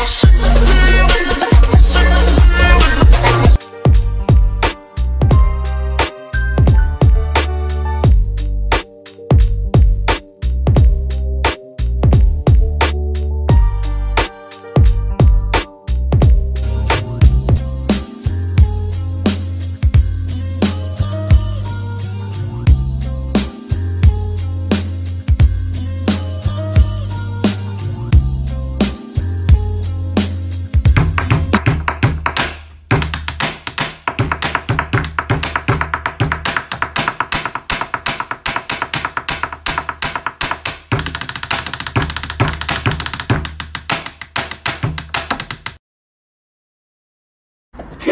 Let's see.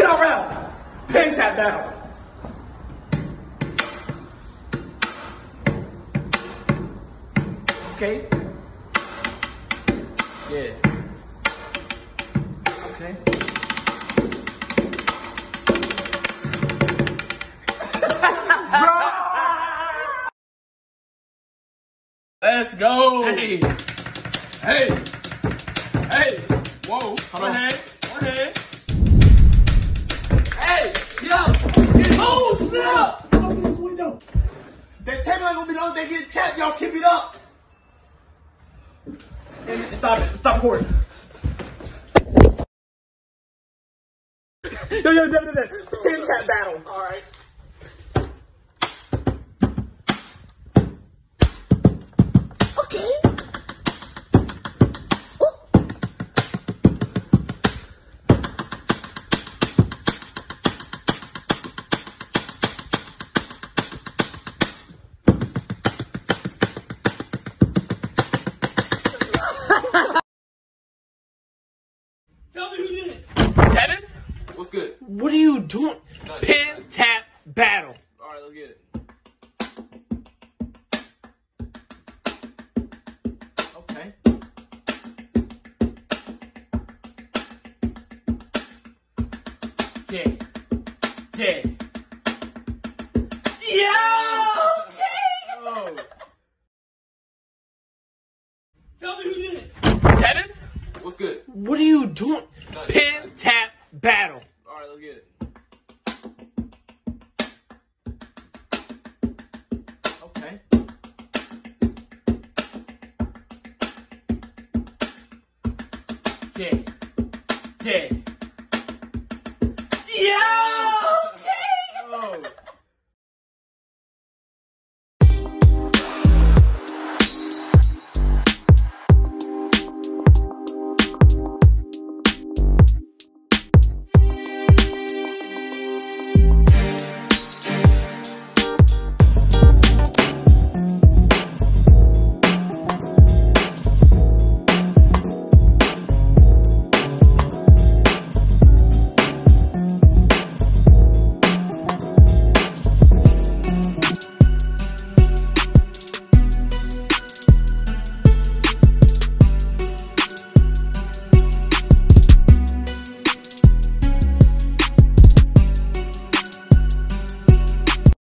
Out round. Pen tap battle. Okay. Yeah. Okay. Let's go. Hey. Hey. Hey. Whoa. Hold One on. hand. One hand. Hey. Yo. Get oh, snap. Open the window. The getting tapped. Y'all keep it up. Stop it. Stop recording. Yo, yo, no. Pen tap battle. All right. What's good? what are you doing? Pen tap battle. All right, let's get it. Okay. Yeah. Yeah. Yeah. Okay. Oh. Tell me who did it. Devin, What's good? what are you doing? Pen tap battle. Yeah. Yeah. Yeah.